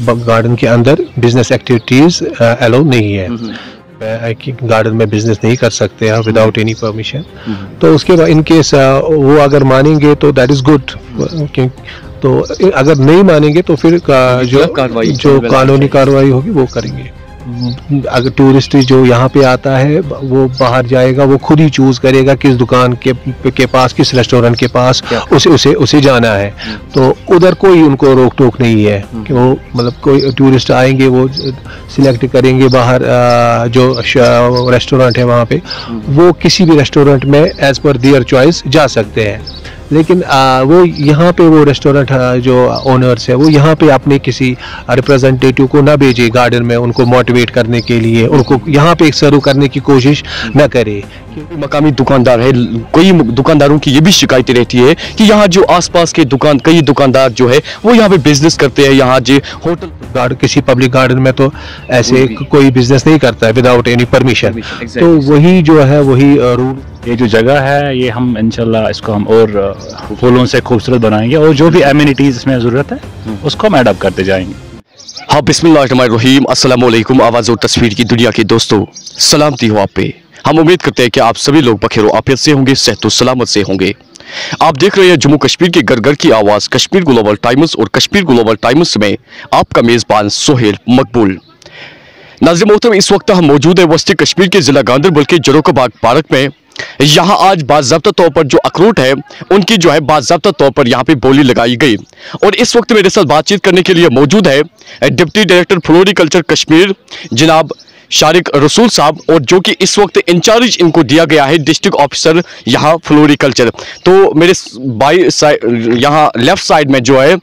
Garden के अंदर business activities allow नहीं है। गार्डन में बिज़नेस नहीं कर सकते हैं विदाउट एनी परमिशन तो उसके बाद इन केस वो अगर मानेंगे तो दैट इज़ गुड तो अगर नहीं मानेंगे तो फिर का, जो जो कानूनी कार्रवाई होगी वो करेंगे। अगर टूरिस्ट जो यहाँ पे आता है वो बाहर जाएगा वो खुद ही चूज़ करेगा किस दुकान के के पास किस रेस्टोरेंट के पास उसे उसे उसे जाना है। तो उधर कोई उनको रोक टोक नहीं है कि वो मतलब कोई टूरिस्ट आएँगे वो सिलेक्ट करेंगे बाहर जो रेस्टोरेंट है वहाँ पे। वो किसी भी रेस्टोरेंट में एज पर दियर चॉइस जा सकते हैं। लेकिन आ, वो यहाँ पे वो रेस्टोरेंट जो ओनर्स है वो यहाँ पे अपने किसी रिप्रेजेंटेटिव को ना भेजे गार्डन में उनको मोटिवेट करने के लिए उनको यहाँ पे सर्व करने की कोशिश न करे। क्योंकि मकामी दुकानदार है कई दुकानदारों की ये भी शिकायतें रहती है कि यहाँ जो आसपास के दुकान कई दुकानदार जो है वो यहाँ पे बिज़नेस करते हैं यहाँ जो होटल गार्ड किसी पब्लिक गार्डन में तो ऐसे कोई बिज़नेस नहीं करता है विदाउट एनी परमिशन तो वही जो है वही रूल ये जो जगह है, ये हम इनशाला इसको हम और फूलों से खूबसूरत बनाएँगे और जो भी एम्यूनिटीज़ इसमें ज़रूरत है। उसको हम एडअप करते जाएँगे। हाँ अस्सलाम वालेकुम आवाज़ और तस्वीर की दुनिया के दोस्तों, सलामती हो आप पे। हम उम्मीद करते हैं कि आप सभी लोग बखेर आफियत से होंगे, सेहत सलामत से होंगे। आप देख रहे हैं जम्मू कश्मीर के घर घर की आवाज़, कश्मीर ग्लोबल टाइम्स और कश्मीर ग्लोबल टाइम्स में आपका मेज़बान सोहेल मकबूल। नाजिम मोहतरम, इस वक्त हम मौजूद है वस्ती कश्मीर के ज़िला गांधरबल के जरोकाबाग पार्क में। यहाँ आज बाबा तौर पर जो अखरूट है, उनकी जो है बाबा तौर पर यहाँ पे बोली लगाई गई। और इस वक्त मेरे साथ बातचीत करने के लिए मौजूद है, डिप्टी डायरेक्टर फ्लोरिकल्चर कश्मीर, जनाब शारिक रसूल साहब, और जो कि इस वक्त इंचार्ज इनको दिया गया है, डिस्ट्रिक्ट ऑफिसर यहाँ फ्लोरिकल्चर तो मेरे बाई साइड यहाँ लेफ़्ट साइड में जो है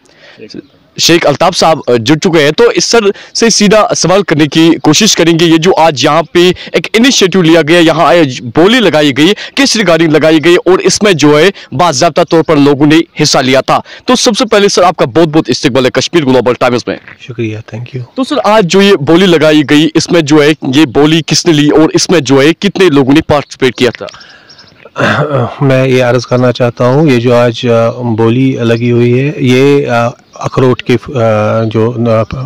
शेख अल्ताफ साहब जुड़ चुके हैं। तो इस सर से सीधा सवाल करने की कोशिश करेंगे ये जो आज यहाँ पे एक इनिशिएटिव लिया गया यहाँ बोली लगाई गई किस रिगार्डिंग लगाई गई और इसमें जो है बाबा तौर पर लोगों ने हिस्सा लिया था। तो सबसे पहले सर आपका बहुत बहुत इस्तेमाल है कश्मीर ग्लोबल टाइम्स में। शुक्रिया थैंक यू तो सर आज जो ये बोली लगाई गई इसमें जो है ये बोली किसने ली और इसमें जो है कितने लोगों ने पार्टिसिपेट किया था? मैं ये अर्ज़ करना चाहता हूँ ये जो आज बोली लगी हुई है ये अखरोट के जो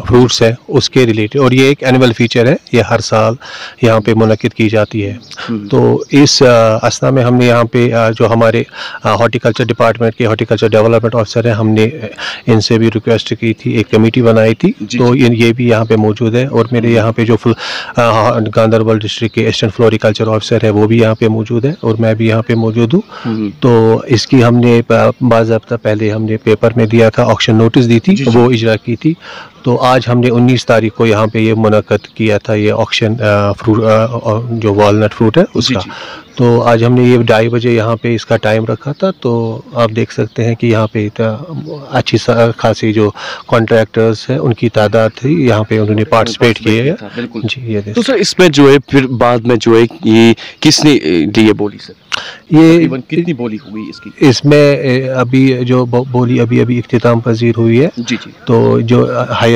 फ्रूट्स है उसके रिलेटेड और ये एक एनुअल फीचर है ये हर साल यहाँ पे मुनद की जाती है हम्म। तो इस असना में हमने यहाँ पे जो हमारे हॉर्टिकल्चर डिपार्टमेंट के हॉर्टिकल्चर डेवलपमेंट ऑफिसर हैं हमने इनसे भी रिक्वेस्ट की थी एक कमेटी बनाई थी तो ये भी यहाँ पे मौजूद है और मेरे यहाँ पे जो फुल गांधरबल डिस्ट्रिक्ट के असिस्टेंट फ्लोरिकल्चर ऑफिसर है वो भी यहाँ पे मौजूद है और मैं भी यहाँ पे मौजूद हूँ हम्म। तो इसकी हमने बाबा पहले हमने पेपर में दिया था ऑप्शन नोटिस दी थी वो इजरा की थी। तो आज हमने 19 तारीख को यहाँ पे ये मुनद किया था ये ऑक्शन फ्रूट जो वॉलनट फ्रूट है उसका। जी। जी। तो आज हमने ये ढाई बजे यहाँ पे इसका टाइम रखा था तो आप देख सकते हैं कि यहाँ पे अच्छी खासी जो कॉन्ट्रैक्टर्स है उनकी तादाद थी यहाँ पे उन्होंने पार्टिसिपेट किए जी ये तो सर इसमें जो है फिर बाद में जो है ये किसने दी है बोली सर? ये कितनी बोली हुई इसकी? इसमें अभी जो बोली अभी अभी इख्तिताम पजीर हुई है। जी जी। तो जो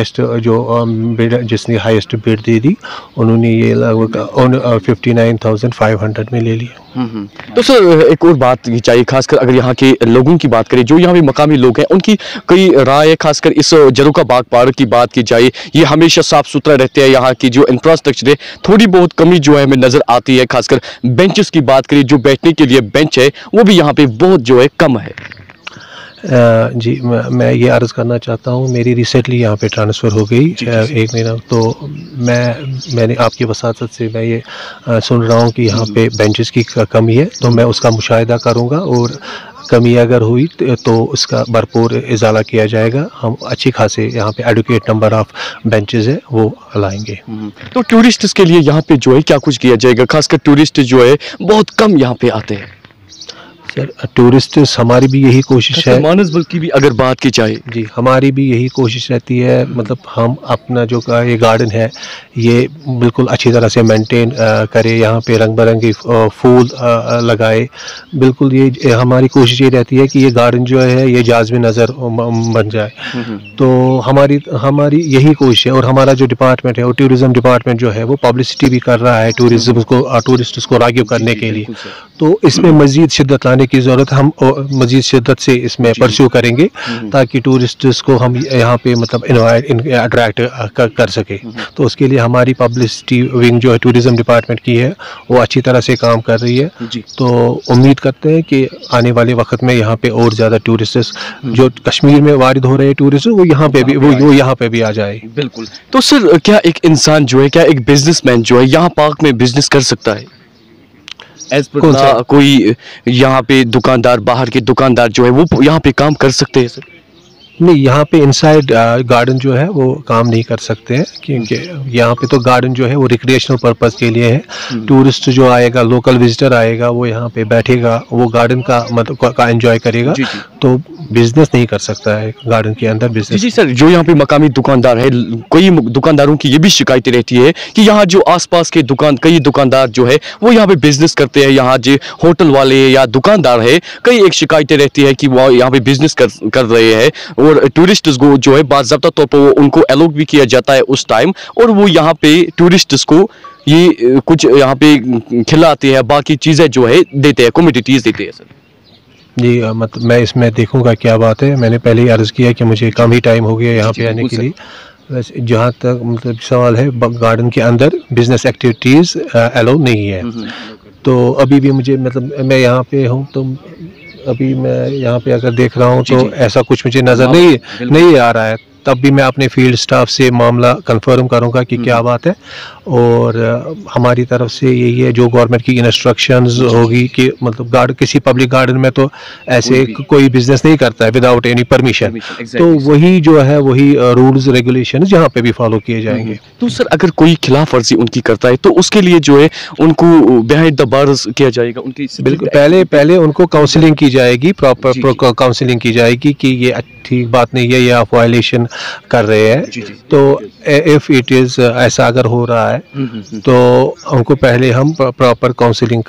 हाईएस्ट जो बिड जिसने हाईएस्ट बिड दे दी उन्होंने ये लगभग फिफ्टी नाइन थाउज़ेंड में ले लिया हम्म, हम्म। तो सर एक और बात चाहिए खासकर अगर यहाँ के लोगों की बात करें जो यहाँ पे मकामी लोग हैं उनकी कई राय है खासकर इस जरूका बाग पार्क की बात की जाए ये हमेशा साफ़ सुथरा रहते हैं यहाँ की जो इंफ्रास्ट्रक्चर है थोड़ी बहुत कमी जो है हमें नज़र आती है खासकर बेंचेस की बात करें जो बैठने के लिए बेंच है वो भी यहाँ पे बहुत जो है कम है जी मैं, ये अर्ज़ करना चाहता हूँ मेरी रिसेंटली यहाँ पे ट्रांसफ़र हो गई एक महीना तो मैं मैंने आपकी वसात से मैं ये सुन रहा हूँ कि यहाँ पे बेंचेस की कमी है तो मैं उसका मुशाह करूँगा और कमी अगर हुई तो उसका भरपूर इजाला किया जाएगा। हम अच्छी खासे यहाँ पे एडुकेट नंबर ऑफ़ बेंचेस है वो लाएँगे। हम्म। तो टूरिस्ट के लिए यहाँ पे जो है क्या कुछ किया जाएगा? खासकर टूरिस्ट जो है बहुत कम यहाँ पे आते हैं। सर टूरिस्ट हमारी भी यही कोशिश है। मानसबल की भी अगर बात की जाए। जी हमारी भी यही कोशिश रहती है मतलब हम अपना जो का ये गार्डन है ये बिल्कुल अच्छी तरह से मेंटेन करें यहाँ पे रंग बिरंगे फूल लगाए। बिल्कुल ये हमारी कोशिश ये रहती है कि ये गार्डन जो है ये जाजब नज़र बन जाए। हम्म, हम्म। तो हमारी हमारी यही कोशिश है और हमारा जो डिपार्टमेंट है वो टूरिज़म डिपार्टमेंट जो है वो पब्लिसिटी भी कर रहा है टूरिज़म को टूरिस्ट को रागिब करने के लिए। तो इसमें मज़ीद शिद्दत लाने बढ़ाने की ज़रूरत हम मज़ीद शिदत से इसमें परस्यू करेंगे ताकि टूरिस्ट्स को हम यहाँ पे मतलब अट्रैक्ट कर, कर सके। तो उसके लिए हमारी पब्लिसिटी विंग जो है टूरिज़्म डिपार्टमेंट की है वो अच्छी तरह से काम कर रही है। तो उम्मीद करते हैं कि आने वाले वक्त में यहाँ पे और ज़्यादा टूरिस्ट जो कश्मीर में वारिद हो रहे हैं टूरिस्ट वो यहाँ पे भी वो वो यहाँ पे भी आ जाए। बिल्कुल। तो सर क्या एक इंसान जो है क्या एक बिजनेसमैन जो है यहाँ पार्क में बिज़नेस कर सकता है? एज कौन सा? कोई यहाँ पे दुकानदार बाहर के दुकानदार जो है वो यहाँ पे काम कर सकते हैं सर नहीं यहाँ पे इनसाइड गार्डन जो है वो काम नहीं कर सकते हैं क्योंकि यहाँ पे तो गार्डन जो है वो रिक्रिएशनल पर्पज़ के लिए है टूरिस्ट जो आएगा लोकल विजिटर आएगा वो यहाँ पे बैठेगा वो गार्डन का मतलब का- का एंजॉय करेगा जी, जी। तो बिज़नेस नहीं कर सकता है गार्डन के अंदर बिज़नेस जी सर, जो यहाँ पे मकामी दुकानदार है, कई दुकानदारों की ये भी शिकायतें रहती है कि यहाँ जो आसपास के दुकान, कई दुकानदार जो है, वो यहाँ पे बिज़नेस करते हैं, यहाँ जो होटल वाले या दुकानदार है, कई एक शिकायतें रहती है कि वो यहाँ पे बिज़नेस कर कर रहे हैं और टूरिस्ट को जो है बाजाबता तौर पर उनको एलोक भी किया जाता है उस टाइम और वो यहाँ पे टूरिस्ट को ये, कुछ यहाँ पे खिलाते हैं, बाकी चीज़ें जो है, देते हैं कम्युनिटीज़ देते हैं, सर। जी मत मतलब मैं इसमें देखूँगा क्या बात है। मैंने पहले ही अर्ज़ किया कि मुझे कम ही टाइम हो गया यहाँ पे आने के लिए। वैसे जहाँ तक मतलब सवाल है गार्डन के अंदर बिज़नेस एक्टिविटीज़ अलाउ नहीं है। तो अभी भी मुझे मतलब मैं यहाँ पे हूँ तो अभी मैं यहाँ पे अगर देख रहा हूँ तो ऐसा कुछ मुझे नज़र हाँ, नहीं नहीं आ रहा है। तब भी मैं अपने फ़ील्ड स्टाफ से मामला कंफर्म करूँगा कि क्या बात है। और हमारी तरफ़ से यही है जो गवर्नमेंट की इंस्ट्रक्शंस होगी कि मतलब गार्ड किसी पब्लिक गार्डन में तो ऐसे कोई बिज़नेस नहीं करता है विदाउट एनी परमिशन तो वही जो है वही रूल्स रेगुलेशन यहाँ पे भी फॉलो किए जाएँगे। तो सर अगर कोई खिलाफ वर्जी उनकी करता है तो उसके लिए जो है उनको बिहाइंड द बार्स किया जाएगा उनकी बिल्कुल पहले पहले उनको काउंसलिंग की जाएगी प्रॉपर। काउंसलिंग की जाएगी कि ये ठीक बात नहीं है ये वायलेशन कर रहे हैं। तो इफ़ इट इज़ ऐसा अगर हो रहा है तो उनको पहले हम प्रॉपर काउंसलिंग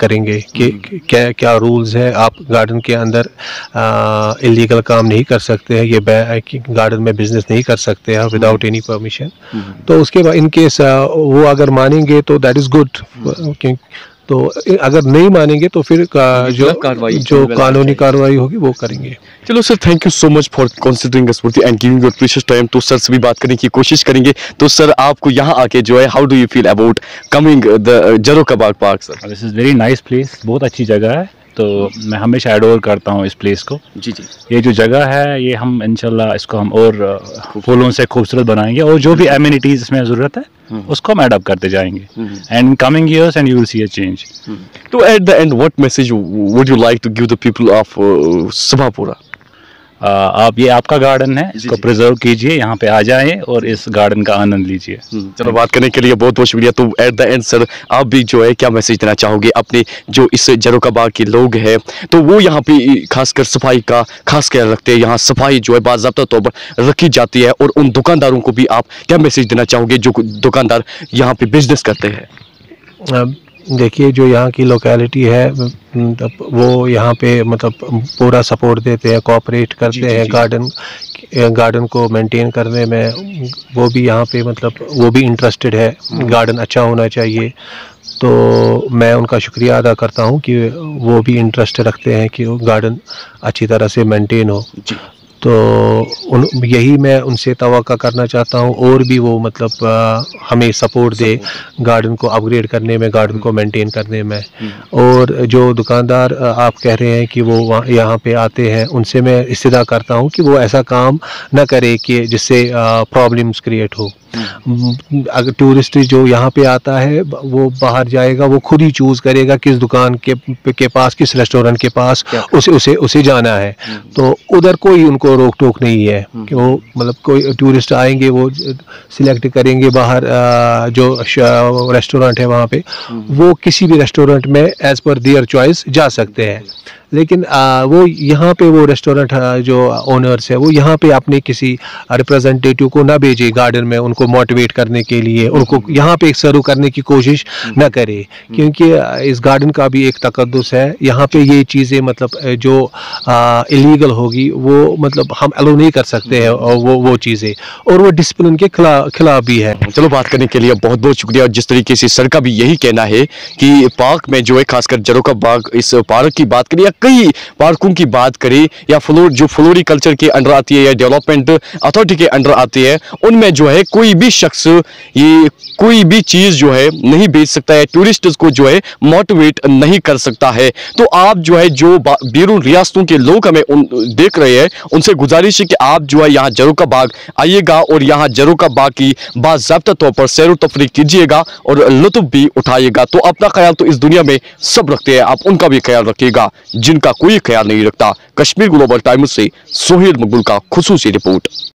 करेंगे कि क्या क्या रूल्स है। आप गार्डन के अंदर इलीगल काम नहीं कर सकते हैं। ये गार्डन में बिज़नेस नहीं कर सकते हैं विदाउट एनी परमिशन तो उसके बाद इनकेस वो अगर मानेंगे तो दैट इज़ गुड तो अगर नहीं मानेंगे तो फिर का- जो कार्रवाई जो कानूनी कार्रवाई होगी वो करेंगे। चलो sir thank you so much for considering us and giving your precious time तो सर से भी बात करने की कोशिश करेंगे। तो सर आपको यहाँ आके जो है how do you feel about coming the जरो कबाग park sir this is very nice place बहुत अच्छी जगह है। तो मैं हमेशा एडोर करता हूँ इस प्लेस को। जी जी। ये जो जगह है ये हम इनशाला इसको हम और फूलों से खूबसूरत बनाएँगे और जो भी एम्यूनिटीज़ इसमें ज़रूरत है उसको हम एडअप करते जाएँगे। And coming years and you will see a change तो at the end what message would you like to give the people of Sabhapura आप ये आपका गार्डन है इसको प्रिजर्व कीजिए यहाँ पे आ जाए और इस गार्डन का आनंद लीजिए। चलो बात करने के लिए बहुत बहुत शुक्रिया। तो एट द एंड सर आप भी जो है क्या मैसेज देना चाहोगे? अपने जो इस जरो बाग के लोग हैं तो वो यहाँ पे खासकर सफ़ाई का खास ख्याल रखते हैं। यहाँ सफ़ाई जो है बाबा तौर पर रखी जाती है और उन दुकानदारों को भी आप क्या मैसेज देना चाहोगे जो दुकानदार यहाँ पे बिज़नेस करते हैं? अब देखिए जो यहाँ की लोकेलिटी है मतलब वो यहाँ पे मतलब पूरा सपोर्ट देते हैं कोऑपरेट करते हैं गार्डन गार्डन को मेंटेन करने में। वो भी यहाँ पे मतलब वो भी इंटरेस्टेड है। गार्डन अच्छा होना चाहिए। तो मैं उनका शुक्रिया अदा करता हूँ कि वो भी इंटरेस्ट रखते हैं कि गार्डन अच्छी तरह से मेंटेन हो। जी। तो उन यही मैं उनसे तवक्का करना चाहता हूँ। और भी वो मतलब आ, हमें सपोर्ट दे गार्डन को अपग्रेड करने में गार्डन को मेंटेन करने में। और जो दुकानदार आप कह रहे हैं कि वो वहाँ यहाँ पे आते हैं उनसे मैं इस्तदा करता हूँ कि वो ऐसा काम ना करे कि जिससे प्रॉब्लम्स क्रिएट हो। अगर टूरिस्ट जो यहाँ पे आता है वो बाहर जाएगा वो खुद ही चूज़ करेगा किस दुकान के के पास किस रेस्टोरेंट के पास उसे उसे उसे जाना है। तो उधर कोई उनको रोक टोक नहीं है। कि वो मतलब कोई टूरिस्ट आएँगे वो सिलेक्ट करेंगे बाहर आ, जो रेस्टोरेंट है वहाँ पे वो किसी भी रेस्टोरेंट में एज पर दियर चॉइस जा सकते हैं। लेकिन आ, वो यहाँ पे वो रेस्टोरेंट जो ओनर्स है वो यहाँ पे अपने किसी रिप्रेजेंटेटिव को ना भेजे गार्डन में उनको मोटिवेट करने के लिए उनको यहाँ पे सर्व करने की कोशिश ना करे। क्योंकि इस गार्डन का भी एक तकदस है। यहाँ पे ये चीज़ें मतलब जो इलीगल होगी वो मतलब हम अलो नहीं कर सकते हैं वो वो चीज़ें। और वो डिसिप्लिन के खिलाफ खिलाफ भी है। चलो बात करने के लिए बहुत बहुत शुक्रिया। और जिस तरीके से सर का भी यही कहना है कि पार्क में जो है खासकर जरो का बाग इस पार्क की बात करें या कई पार्कों की बात करें, या फ्लोर, जो फ्लोरी कल्चर के अंडर आती है, या डेवलपमेंट अथॉरिटी के अंडर आती है, उनमें जो है कोई भी शख्स ये कोई भी चीज़ जो है नहीं बेच सकता है टूरिस्ट को जो है मोटिवेट नहीं कर सकता है। तो आप जो है, जो बैरून रियासतों के लोग हमें उन, देख रहे हैं, उनसे गुजारिश है कि आप जो है यहाँ जरो का बाग आइएगा, और यहाँ जरो का बाग की बाबा तौर पर सैर तफरी कीजिएगा, और लुत्फ भी उठाइएगा। तो अपना ख्याल तो इस दुनिया में सब रखते हैं, आप उनका भी ख्याल रखिएगा। जिनका कोई ख्याल नहीं रखता कश्मीर ग्लोबल टाइम्स से सोहेल मकबूल का खसूसी रिपोर्ट।